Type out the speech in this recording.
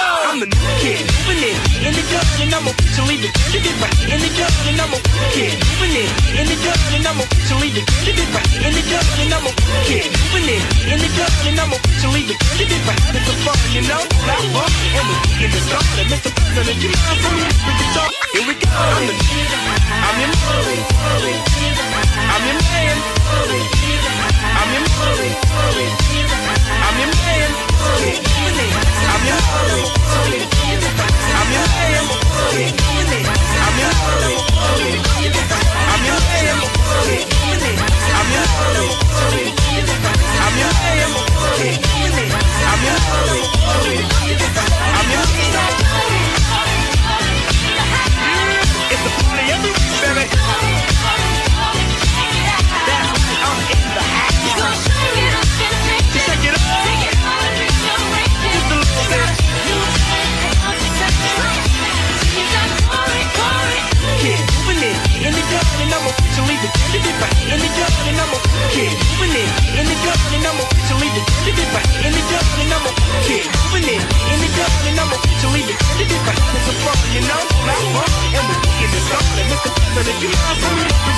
I'm the new kid, moving in, in the gut, and I'm officially the candidate right. In the gut, and I'm a kid, moving in, in the gut, and I'm officially the candidate right. In the gut, and I'm a kid, moving in, in the gut, and I'm officially the candidate right. It's a fun, you know, not fun, and we're getting it started. Mr. President, you mind for me? We can talk. Here we go. I'm the, I'm your, I'm your kid, moving in, in the gut, and I'm officially the candidate right in the gut, and I'm a kid, moving in, in the gut, and I'm officially the you know, not fun, and we're getting it started. Mr. President, you mind